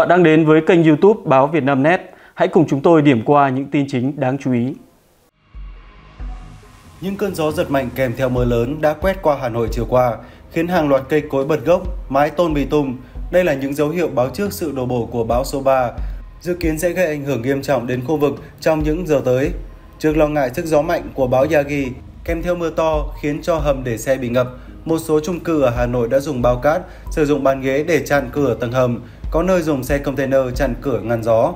Bạn đang đến với kênh youtube Báo Việt Nam Net. Hãy cùng chúng tôi điểm qua những tin chính đáng chú ý. Những cơn gió giật mạnh kèm theo mưa lớn đã quét qua Hà Nội chiều qua, khiến hàng loạt cây cối bật gốc, mái tôn bị tung. Đây là những dấu hiệu báo trước sự đổ bộ của bão số 3, dự kiến sẽ gây ảnh hưởng nghiêm trọng đến khu vực trong những giờ tới. Trước lo ngại sức gió mạnh của bão Yagi, kèm theo mưa to khiến cho hầm để xe bị ngập, một số chung cư ở Hà Nội đã dùng bao cát, sử dụng bàn ghế để chặn cửa tầng hầm, có nơi dùng xe container chặn cửa ngăn gió.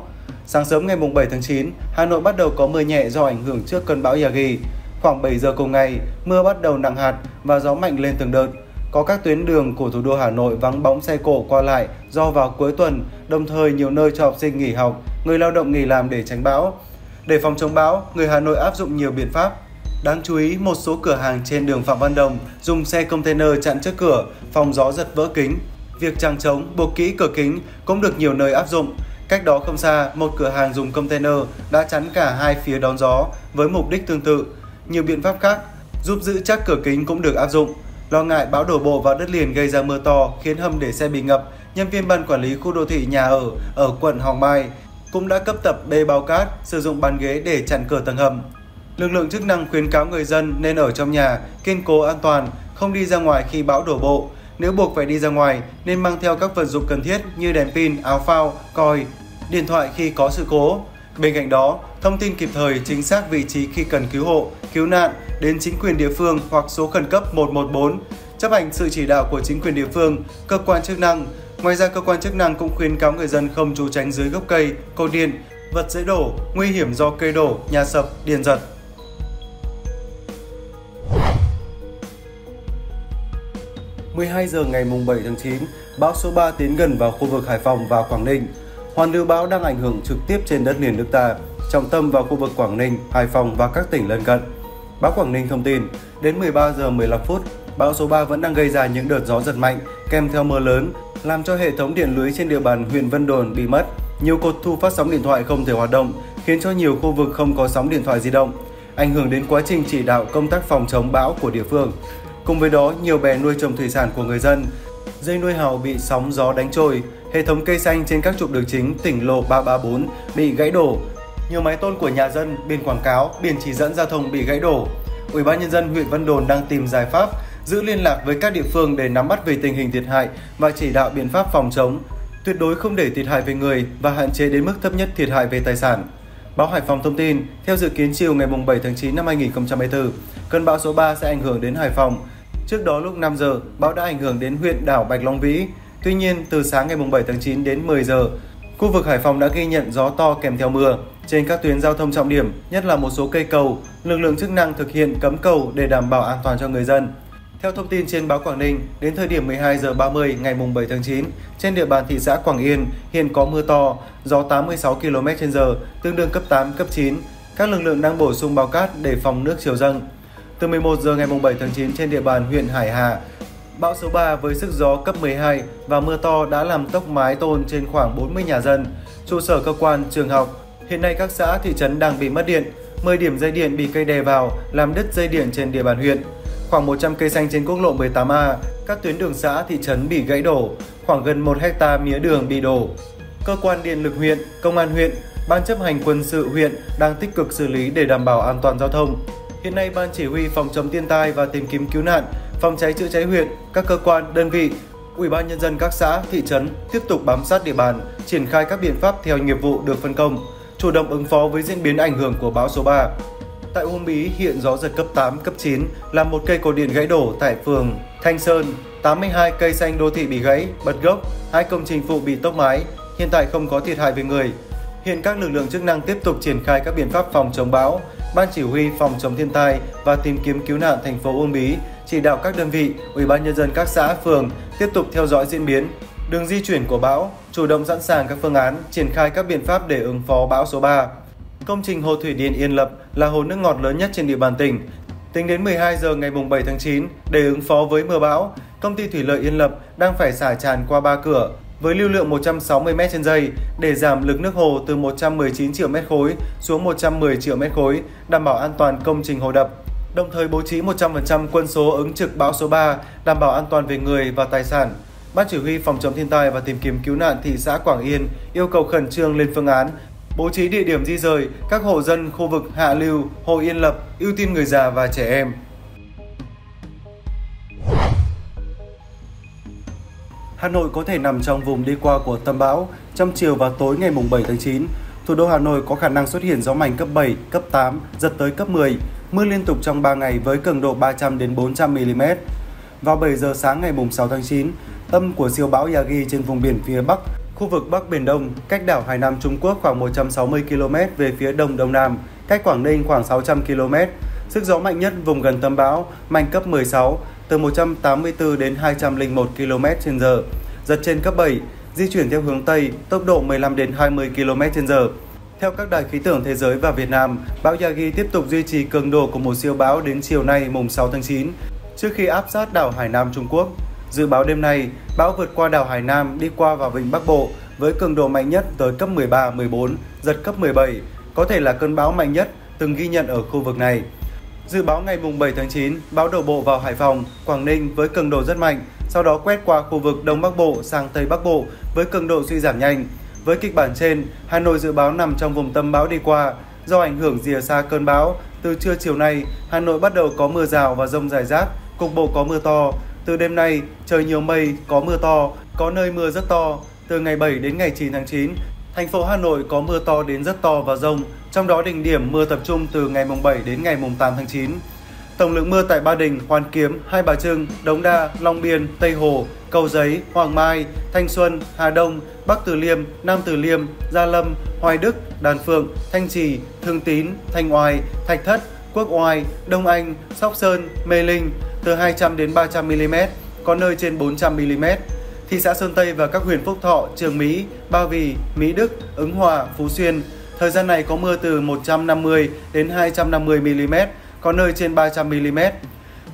Sáng sớm ngày 7 tháng 9, Hà Nội bắt đầu có mưa nhẹ do ảnh hưởng trước cơn bão Yagi. Khoảng 7 giờ cùng ngày, mưa bắt đầu nặng hạt và gió mạnh lên từng đợt. Có các tuyến đường của thủ đô Hà Nội vắng bóng xe cộ qua lại do vào cuối tuần, đồng thời nhiều nơi cho học sinh nghỉ học, người lao động nghỉ làm để tránh bão. Để phòng chống bão, người Hà Nội áp dụng nhiều biện pháp. Đáng chú ý, một số cửa hàng trên đường Phạm Văn Đồng dùng xe container chặn trước cửa, phòng gió giật vỡ kính. Việc trang trống, buộc kỹ cửa kính cũng được nhiều nơi áp dụng. Cách đó không xa, một cửa hàng dùng container đã chắn cả hai phía đón gió với mục đích tương tự. Nhiều biện pháp khác giúp giữ chắc cửa kính cũng được áp dụng. Lo ngại bão đổ bộ vào đất liền gây ra mưa to khiến hầm để xe bị ngập, nhân viên ban quản lý khu đô thị nhà ở ở quận Hoàng Mai cũng đã cấp tập bê bao cát, sử dụng bàn ghế để chặn cửa tầng hầm. Lực lượng chức năng khuyến cáo người dân nên ở trong nhà, kiên cố an toàn, không đi ra ngoài khi bão đổ bộ. Nếu buộc phải đi ra ngoài, nên mang theo các vật dụng cần thiết như đèn pin, áo phao, còi, điện thoại khi có sự cố. Bên cạnh đó, thông tin kịp thời chính xác vị trí khi cần cứu hộ, cứu nạn đến chính quyền địa phương hoặc số khẩn cấp 114, chấp hành sự chỉ đạo của chính quyền địa phương, cơ quan chức năng. Ngoài ra, cơ quan chức năng cũng khuyến cáo người dân không trú tránh dưới gốc cây, cột điện, vật dễ đổ, nguy hiểm do cây đổ, nhà sập, điện giật. 12 giờ ngày 7 tháng 9, bão số 3 tiến gần vào khu vực Hải Phòng và Quảng Ninh. Hoàn lưu bão đang ảnh hưởng trực tiếp trên đất liền nước ta, trọng tâm vào khu vực Quảng Ninh, Hải Phòng và các tỉnh lân cận. Báo Quảng Ninh thông tin, đến 13 giờ 15 phút, bão số 3 vẫn đang gây ra những đợt gió giật mạnh kèm theo mưa lớn, làm cho hệ thống điện lưới trên địa bàn huyện Vân Đồn bị mất. Nhiều cột thu phát sóng điện thoại không thể hoạt động, khiến cho nhiều khu vực không có sóng điện thoại di động, ảnh hưởng đến quá trình chỉ đạo công tác phòng chống bão của địa phương. Cùng với đó, nhiều bè nuôi trồng thủy sản của người dân, dây nuôi hào bị sóng gió đánh trôi, hệ thống cây xanh trên các trục đường chính tỉnh lộ 334 bị gãy đổ, nhiều mái tôn của nhà dân, biển quảng cáo, biển chỉ dẫn giao thông bị gãy đổ. Ủy ban nhân dân huyện Vân Đồn đang tìm giải pháp giữ liên lạc với các địa phương để nắm bắt về tình hình thiệt hại và chỉ đạo biện pháp phòng chống, tuyệt đối không để thiệt hại về người và hạn chế đến mức thấp nhất thiệt hại về tài sản. Báo Hải Phòng thông tin, theo dự kiến chiều ngày 7 tháng 9 năm 2024, cơn bão số 3 sẽ ảnh hưởng đến Hải Phòng, Trước đó lúc 5 giờ, bão đã ảnh hưởng đến huyện đảo Bạch Long Vĩ. Tuy nhiên, từ sáng ngày 7 tháng 9 đến 10 giờ, khu vực Hải Phòng đã ghi nhận gió to kèm theo mưa. Trên các tuyến giao thông trọng điểm, nhất là một số cây cầu, lực lượng chức năng thực hiện cấm cầu để đảm bảo an toàn cho người dân. Theo thông tin trên báo Quảng Ninh, đến thời điểm 12 giờ 30 ngày 7 tháng 9, trên địa bàn thị xã Quảng Yên hiện có mưa to, gió 86 km/h, tương đương cấp 8, cấp 9. Các lực lượng đang bổ sung bao cát để phòng nước chiều dâng. Từ 11 giờ ngày 7 tháng 9 trên địa bàn huyện Hải Hà, bão số 3 với sức gió cấp 12 và mưa to đã làm tốc mái tôn trên khoảng 40 nhà dân, trụ sở cơ quan, trường học. Hiện nay các xã, thị trấn đang bị mất điện, 10 điểm dây điện bị cây đè vào, làm đứt dây điện trên địa bàn huyện. Khoảng 100 cây xanh trên quốc lộ 18A, các tuyến đường xã, thị trấn bị gãy đổ, khoảng gần 1 hecta mía đường bị đổ. Cơ quan điện lực huyện, công an huyện, ban chấp hành quân sự huyện đang tích cực xử lý để đảm bảo an toàn giao thông. Hiện nay, Ban Chỉ huy Phòng chống thiên tai và tìm kiếm cứu nạn, Phòng cháy chữa cháy huyện, các cơ quan, đơn vị, Ủy ban nhân dân các xã, thị trấn tiếp tục bám sát địa bàn, triển khai các biện pháp theo nghiệp vụ được phân công, chủ động ứng phó với diễn biến ảnh hưởng của bão số 3. Tại Uông Bí, hiện gió giật cấp 8, cấp 9 làm một cây cột điện gãy đổ tại phường Thanh Sơn, 82 cây xanh đô thị bị gãy, bật gốc, hai công trình phụ bị tốc mái, hiện tại không có thiệt hại về người. Hiện các lực lượng chức năng tiếp tục triển khai các biện pháp phòng chống bão, Ban chỉ huy phòng chống thiên tai và tìm kiếm cứu nạn thành phố Uông Bí chỉ đạo các đơn vị, ủy ban nhân dân các xã, phường tiếp tục theo dõi diễn biến, đường di chuyển của bão, chủ động sẵn sàng các phương án, triển khai các biện pháp để ứng phó bão số 3. Công trình hồ thủy điện Yên Lập là hồ nước ngọt lớn nhất trên địa bàn tỉnh. Tính đến 12 giờ ngày 7 tháng 9, để ứng phó với mưa bão, công ty thủy lợi Yên Lập đang phải xả tràn qua ba cửa với lưu lượng 160 m trên giây để giảm lực nước hồ từ 119 triệu mét khối xuống 110 triệu mét khối, đảm bảo an toàn công trình hồ đập. Đồng thời bố trí 100% quân số ứng trực bão số 3, đảm bảo an toàn về người và tài sản. Ban chỉ huy phòng chống thiên tai và tìm kiếm cứu nạn thị xã Quảng Yên yêu cầu khẩn trương lên phương án bố trí địa điểm di rời các hộ dân khu vực hạ lưu, hồ Yên Lập, ưu tiên người già và trẻ em. Hà Nội có thể nằm trong vùng đi qua của tâm bão. Trong chiều và tối ngày 7 tháng 9, thủ đô Hà Nội có khả năng xuất hiện gió mạnh cấp 7, cấp 8, giật tới cấp 10, mưa liên tục trong 3 ngày với cường độ 300 đến 400 mm. Vào 7 giờ sáng ngày 6 tháng 9, tâm của siêu bão Yagi trên vùng biển phía Bắc, khu vực Bắc Biển Đông, cách đảo Hải Nam Trung Quốc khoảng 160 km về phía đông đông nam, cách Quảng Ninh khoảng 600 km. Sức gió mạnh nhất vùng gần tâm bão, mạnh cấp 16, từ 184 đến 201 km/h, giật trên cấp 7, di chuyển theo hướng Tây, tốc độ 15 đến 20 km/h. Theo các đài khí tượng thế giới và Việt Nam, bão Yagi tiếp tục duy trì cường độ của một siêu bão đến chiều nay mùng 6 tháng 9, trước khi áp sát đảo Hải Nam Trung Quốc. Dự báo đêm nay, bão vượt qua đảo Hải Nam đi qua vào vịnh Bắc Bộ với cường độ mạnh nhất tới cấp 13, 14, giật cấp 17, có thể là cơn bão mạnh nhất từng ghi nhận ở khu vực này. Dự báo ngày 7 tháng 9, bão đổ bộ vào Hải Phòng, Quảng Ninh với cường độ rất mạnh, sau đó quét qua khu vực Đông Bắc Bộ sang Tây Bắc Bộ với cường độ suy giảm nhanh. Với kịch bản trên, Hà Nội dự báo nằm trong vùng tâm bão đi qua. Do ảnh hưởng rìa xa cơn bão, từ trưa chiều nay, Hà Nội bắt đầu có mưa rào và rông rải rác, cục bộ có mưa to. Từ đêm nay, trời nhiều mây, có mưa to, có nơi mưa rất to. Từ ngày 7 đến ngày 9 tháng 9, thành phố Hà Nội có mưa to đến rất to và rông, trong đó đỉnh điểm mưa tập trung từ ngày mùng 7 đến ngày mùng 8 tháng 9. Tổng lượng mưa tại Ba Đình, Hoàn Kiếm, Hai Bà Trưng, Đống Đa, Long Biên, Tây Hồ, Cầu Giấy, Hoàng Mai, Thanh Xuân, Hà Đông, Bắc Từ Liêm, Nam Từ Liêm, Gia Lâm, Hoài Đức, Đàn Phượng, Thanh Trì, Thương Tín, Thanh Oai, Thạch Thất, Quốc Oai, Đông Anh, Sóc Sơn, Mê Linh từ 200 đến 300 mm, có nơi trên 400 mm. Thị xã Sơn Tây và các huyện Phúc Thọ, Trường Mỹ, Ba Vì, Mỹ Đức, Ứng Hòa, Phú Xuyên. Thời gian này có mưa từ 150 đến 250 mm, có nơi trên 300 mm.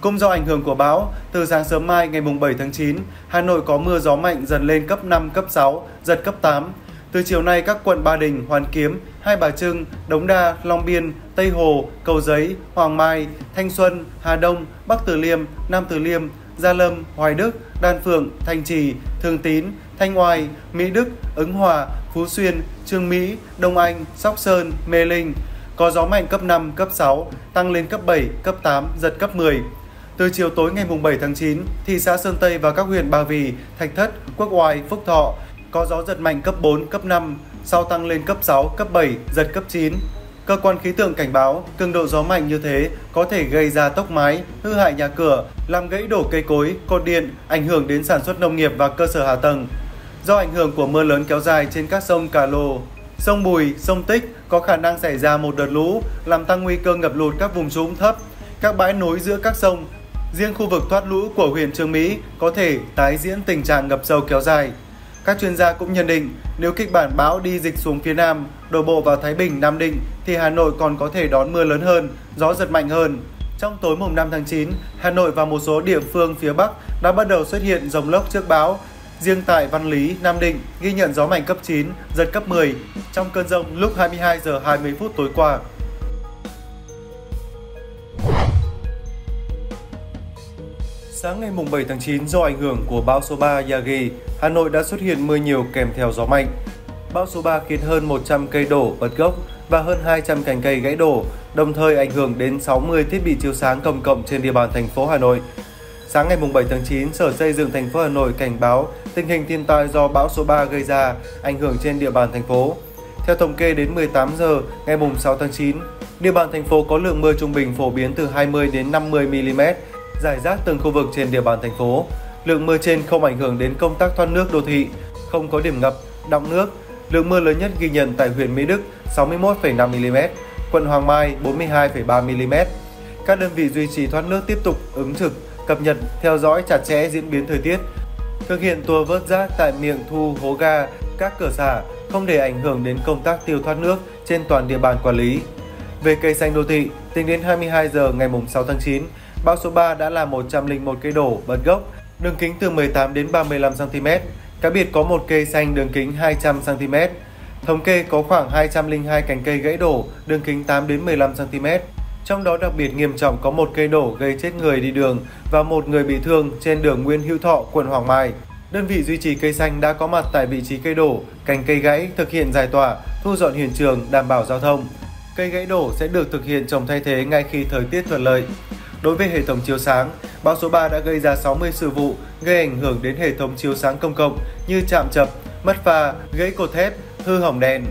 Cũng do ảnh hưởng của bão, từ sáng sớm mai ngày 7 tháng 9, Hà Nội có mưa gió mạnh dần lên cấp 5, cấp 6, giật cấp 8. Từ chiều nay, các quận Ba Đình, Hoàn Kiếm, Hai Bà Trưng, Đống Đa, Long Biên, Tây Hồ, Cầu Giấy, Hoàng Mai, Thanh Xuân, Hà Đông, Bắc Từ Liêm, Nam Từ Liêm, Gia Lâm, Hoài Đức, Đan Phượng, Thanh Trì, Thường Tín, Thanh Oai, Mỹ Đức, Ứng Hòa, Phú Xuyên, Trương Mỹ, Đông Anh, Sóc Sơn, Mê Linh. Có gió mạnh cấp 5, cấp 6, tăng lên cấp 7, cấp 8, giật cấp 10. Từ chiều tối ngày 7 tháng 9, thị xã Sơn Tây và các huyện Ba Vì, Thạch Thất, Quốc Oai, Phúc Thọ có gió giật mạnh cấp 4, cấp 5, sau tăng lên cấp 6, cấp 7, giật cấp 9. Cơ quan khí tượng cảnh báo, cường độ gió mạnh như thế có thể gây ra tốc mái, hư hại nhà cửa, làm gãy đổ cây cối, cột điện, ảnh hưởng đến sản xuất nông nghiệp và cơ sở hạ tầng. Do ảnh hưởng của mưa lớn kéo dài trên các sông Cà Lồ, sông Bùi, sông Tích có khả năng xảy ra một đợt lũ, làm tăng nguy cơ ngập lụt các vùng trũng thấp, các bãi nối giữa các sông. Riêng khu vực thoát lũ của huyện Trương Mỹ có thể tái diễn tình trạng ngập sâu kéo dài. Các chuyên gia cũng nhận định nếu kịch bản bão đi dịch xuống phía Nam, đổ bộ vào Thái Bình, Nam Định thì Hà Nội còn có thể đón mưa lớn hơn, gió giật mạnh hơn. Trong tối mùng 5 tháng 9, Hà Nội và một số địa phương phía Bắc đã bắt đầu xuất hiện dòng lốc trước bão. Riêng tại Văn Lý, Nam Định ghi nhận gió mạnh cấp 9, giật cấp 10 trong cơn rông lúc 22 giờ 20 phút tối qua. Sáng ngày 7 tháng 9, do ảnh hưởng của bão số 3 Yagi, Hà Nội đã xuất hiện mưa nhiều kèm theo gió mạnh. Bão số 3 khiến hơn 100 cây đổ bật gốc và hơn 200 cành cây gãy đổ, đồng thời ảnh hưởng đến 60 thiết bị chiếu sáng công cộng trên địa bàn thành phố Hà Nội. Sáng ngày 7 tháng 9, Sở Xây dựng thành phố Hà Nội cảnh báo tình hình thiên tai do bão số 3 gây ra ảnh hưởng trên địa bàn thành phố. Theo thống kê đến 18 giờ ngày 6 tháng 9, địa bàn thành phố có lượng mưa trung bình phổ biến từ 20 đến 50 mm, rải rác từng khu vực trên địa bàn thành phố. Lượng mưa trên không ảnh hưởng đến công tác thoát nước đô thị, không có điểm ngập, đọng nước. Lượng mưa lớn nhất ghi nhận tại huyện Mỹ Đức 61,5 mm, quận Hoàng Mai 42,3 mm. Các đơn vị duy trì thoát nước tiếp tục ứng trực, cập nhật, theo dõi chặt chẽ diễn biến thời tiết, thực hiện tour vớt rác tại miệng thu hố ga, các cửa xả không để ảnh hưởng đến công tác tiêu thoát nước trên toàn địa bàn quản lý. Về cây xanh đô thị, tính đến 22 giờ ngày 6 tháng 9, bão số 3 đã là 101 cây đổ bật gốc, đường kính từ 18 đến 35 cm. Cá biệt có một cây xanh đường kính 200 cm. Thống kê có khoảng 202 cành cây gãy đổ, đường kính 8 đến 15 cm. Trong đó đặc biệt nghiêm trọng có một cây đổ gây chết người đi đường và một người bị thương trên đường Nguyễn Hữu Thọ, quận Hoàng Mai. Đơn vị duy trì cây xanh đã có mặt tại vị trí cây đổ, cành cây gãy thực hiện giải tỏa, thu dọn hiện trường, đảm bảo giao thông. Cây gãy đổ sẽ được thực hiện trồng thay thế ngay khi thời tiết thuận lợi. Đối với hệ thống chiếu sáng, bão số 3 đã gây ra 60 sự vụ gây ảnh hưởng đến hệ thống chiếu sáng công cộng như chạm chập, mất pha, gãy cột thép, hư hỏng đèn.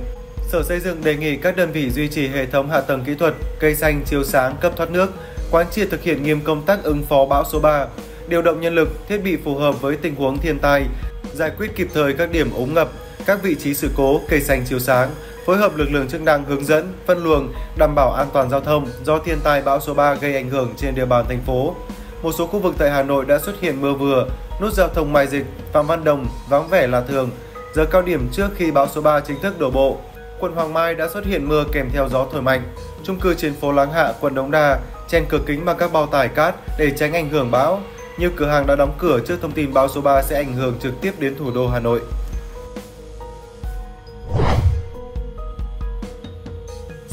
Sở Xây dựng đề nghị các đơn vị duy trì hệ thống hạ tầng kỹ thuật, cây xanh chiếu sáng, cấp thoát nước, quán triệt thực hiện nghiêm công tác ứng phó bão số 3, điều động nhân lực, thiết bị phù hợp với tình huống thiên tai, giải quyết kịp thời các điểm ống ngập, các vị trí sự cố, cây xanh chiếu sáng, phối hợp lực lượng chức năng hướng dẫn, phân luồng, đảm bảo an toàn giao thông do thiên tai bão số 3 gây ảnh hưởng trên địa bàn thành phố. Một số khu vực tại Hà Nội đã xuất hiện mưa vừa, nút giao thông Mai Dịch, Phạm Văn Đồng vắng vẻ là thường. Giờ cao điểm trước khi bão số 3 chính thức đổ bộ, quận Hoàng Mai đã xuất hiện mưa kèm theo gió thổi mạnh. Trung cư trên phố Láng Hạ, quận Đống Đa chen cửa kính bằng các bao tải cát để tránh ảnh hưởng bão. Nhiều cửa hàng đã đóng cửa trước thông tin bão số 3 sẽ ảnh hưởng trực tiếp đến thủ đô Hà Nội.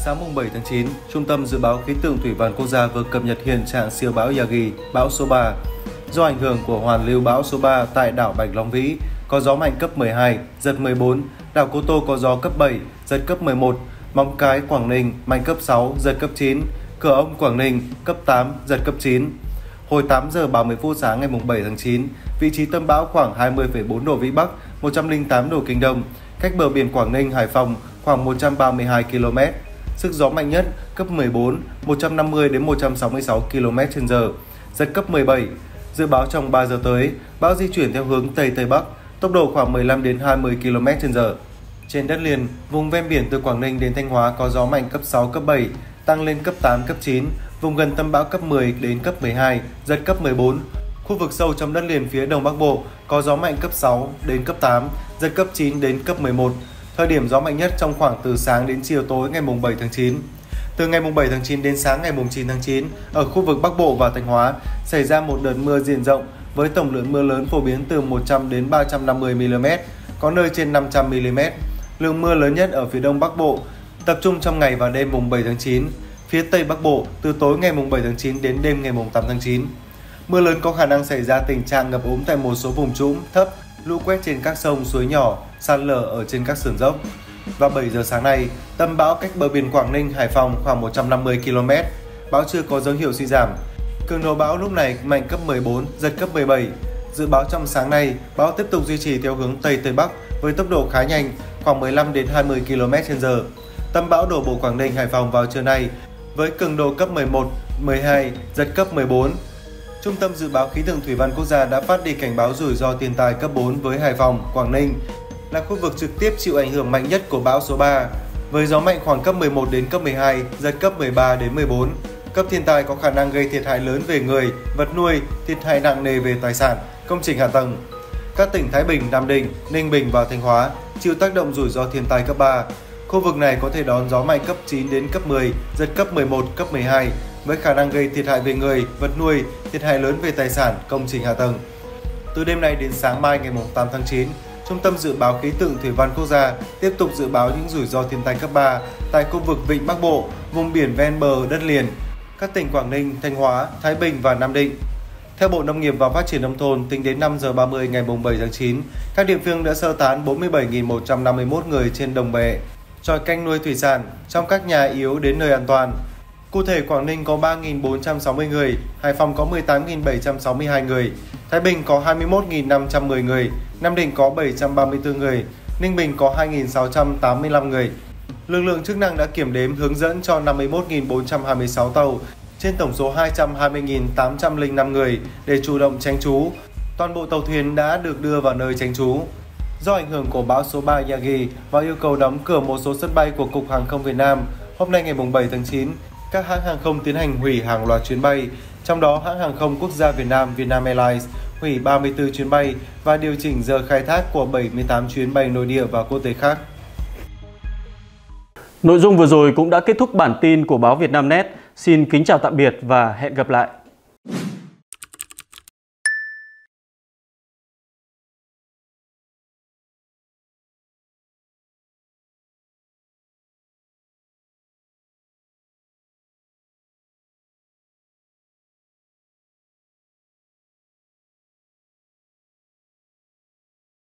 Sáng mùng 7 tháng 9, Trung tâm Dự báo Khí tượng Thủy văn Quốc gia vừa cập nhật hiện trạng siêu bão Yagi, bão số 3. Do ảnh hưởng của hoàn lưu bão số 3 tại đảo Bạch Long Vĩ, có gió mạnh cấp 12, giật 14, đảo Cô Tô có gió cấp 7, giật cấp 11, Móng Cái, Quảng Ninh mạnh cấp 6, giật cấp 9, Cửa Ông, Quảng Ninh cấp 8, giật cấp 9. Hồi 8 giờ 30 phút sáng ngày 7 tháng 9, vị trí tâm bão khoảng 20,4 độ Vĩ Bắc, 108 độ Kinh Đông, cách bờ biển Quảng Ninh, Hải Phòng khoảng 132 km. Sức gió mạnh nhất cấp 14, 150 đến 166 km/h, giật cấp 17. Dự báo trong 3 giờ tới, bão di chuyển theo hướng Tây Tây Bắc, tốc độ khoảng 15 đến 20 km/h. Trên đất liền, vùng ven biển từ Quảng Ninh đến Thanh Hóa có gió mạnh cấp 6, cấp 7, tăng lên cấp 8, cấp 9, vùng gần tâm bão cấp 10 đến cấp 12, giật cấp 14. Khu vực sâu trong đất liền phía Đông Bắc Bộ có gió mạnh cấp 6 đến cấp 8, giật cấp 9 đến cấp 11. Thời điểm gió mạnh nhất trong khoảng từ sáng đến chiều tối ngày 7 tháng 9. Từ ngày 7 tháng 9 đến sáng ngày 9 tháng 9, ở khu vực Bắc Bộ và Thanh Hóa xảy ra một đợt mưa diện rộng với tổng lượng mưa lớn phổ biến từ 100 đến 350 mm, có nơi trên 500 mm. Lượng mưa lớn nhất ở phía Đông Bắc Bộ tập trung trong ngày và đêm mùng 7 tháng 9, phía Tây Bắc Bộ từ tối ngày mùng 7 tháng 9 đến đêm ngày mùng 8 tháng 9. Mưa lớn có khả năng xảy ra tình trạng ngập úng tại một số vùng trũng thấp, lũ quét trên các sông suối nhỏ, sạt lở ở trên các sườn dốc. Vào 7 giờ sáng nay, tâm bão cách bờ biển Quảng Ninh, Hải Phòng khoảng 150 km. Bão chưa có dấu hiệu suy giảm. Cường độ bão lúc này mạnh cấp 14, giật cấp 17. Dự báo trong sáng nay, bão tiếp tục duy trì theo hướng Tây Tây Bắc với tốc độ khá nhanh, khoảng 15 đến 20 km/h. Tâm bão đổ bộ Quảng Ninh, Hải Phòng vào trưa nay với cường độ cấp 11, 12, giật cấp 14. Trung tâm Dự báo Khí tượng Thủy văn Quốc gia đã phát đi cảnh báo rủi ro thiên tai cấp 4 với Hải Phòng, Quảng Ninh là khu vực trực tiếp chịu ảnh hưởng mạnh nhất của bão số 3 với gió mạnh khoảng cấp 11 đến cấp 12, giật cấp 13 đến 14. Cấp thiên tai có khả năng gây thiệt hại lớn về người, vật nuôi, thiệt hại nặng nề về tài sản, công trình hạ tầng. Các tỉnh Thái Bình, Nam Định, Ninh Bình và Thanh Hóa chịu tác động rủi ro thiên tai cấp 3, Khu vực này có thể đón gió mạnh cấp 9 đến cấp 10, giật cấp 11, cấp 12 với khả năng gây thiệt hại về người, vật nuôi, thiệt hại lớn về tài sản, công trình hạ tầng. Từ đêm nay đến sáng mai ngày 8 tháng 9, Trung tâm Dự báo Khí tượng Thủy văn Quốc gia tiếp tục dự báo những rủi ro thiên tai cấp 3 tại khu vực Vịnh Bắc Bộ, vùng biển ven bờ đất liền, các tỉnh Quảng Ninh, Thanh Hóa, Thái Bình và Nam Định. Theo Bộ Nông nghiệp và Phát triển Nông thôn, tính đến 5 giờ 30 ngày 7 tháng 9, các địa phương đã sơ tán 47.151 người trên đồng bè, tròi canh nuôi thủy sản trong các nhà yếu đến nơi an toàn. Cụ thể Quảng Ninh có 3.460 người, Hải Phòng có 18.762 người, Thái Bình có 21.510 người, Nam Định có 734 người, Ninh Bình có 2.685 người. Lực lượng chức năng đã kiểm đếm hướng dẫn cho 51.426 tàu trên tổng số 220.805 người để chủ động tránh trú. Toàn bộ tàu thuyền đã được đưa vào nơi tránh trú. Do ảnh hưởng của bão số 3 Yagi và yêu cầu đóng cửa một số sân bay của Cục Hàng không Việt Nam, hôm nay ngày 7 tháng 9, các hãng hàng không tiến hành hủy hàng loạt chuyến bay, trong đó hãng hàng không quốc gia Việt Nam Vietnam Airlines hủy 34 chuyến bay và điều chỉnh giờ khai thác của 78 chuyến bay nội địa và quốc tế khác. Nội dung vừa rồi cũng đã kết thúc bản tin của báo Vietnamnet. Xin kính chào tạm biệt và hẹn gặp lại.